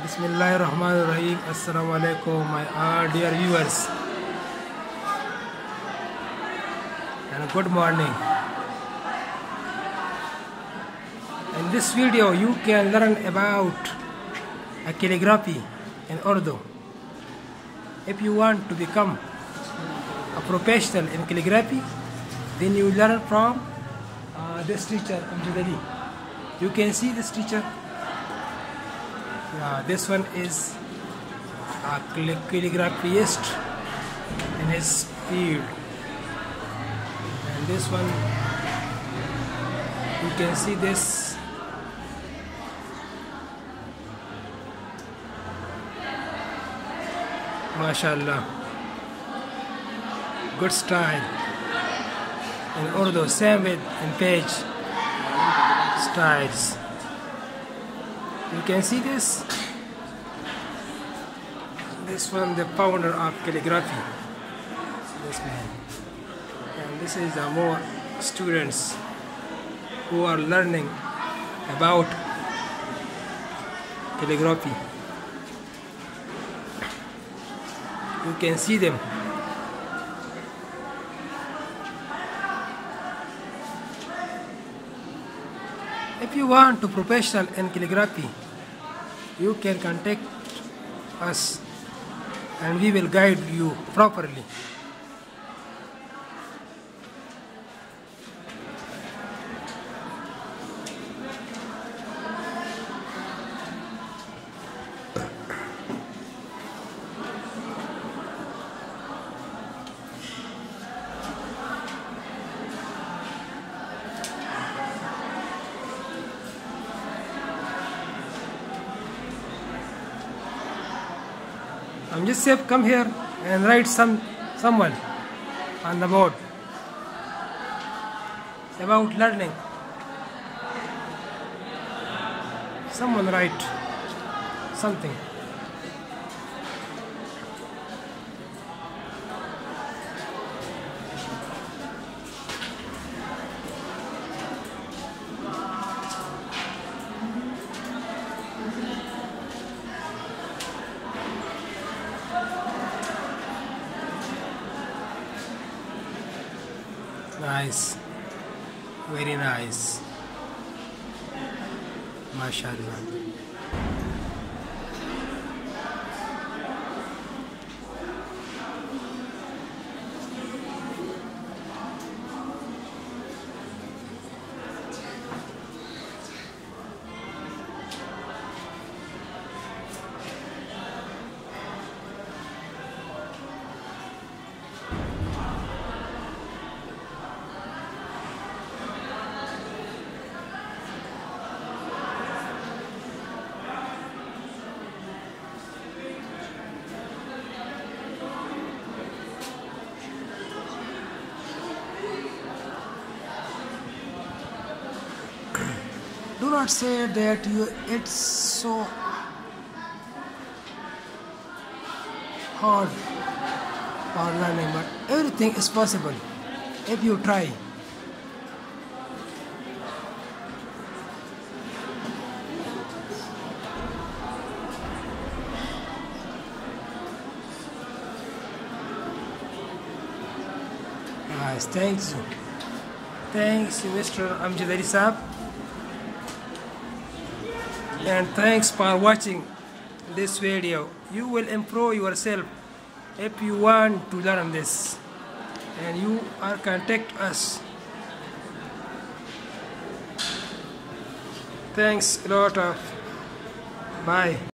बिसमीम असलकुम my are dear viewers. And good morning in this video you can learn about a calligraphy in Urdu if you want to become a professional in calligraphy then you learn from this teacher अमजुदली you can see this teacher Yeah, this one is uh, a cali- calligraphist in his field. And this one, you can see this. MashaAllah. Good style. In Urdu, same with InPage styles. You can see this. This one, the founder of calligraphy. This man. And this is the more students who are learning about calligraphy. You can see them. If you want to professional in calligraphy, you can contact us and we will guide you properly. I'm just said come here and write some someone on the board about learning. Someone write something. Nice. Very nice. MashaAllah. Do not say that you it's so hard for learning, but everything is possible if you try. Nice, thanks. Thanks, Mr. Amjad Ali Saab. And thanks for watching this video. You will improve yourself if you want to learn this. And you are contact us. Thanks a lot of bye.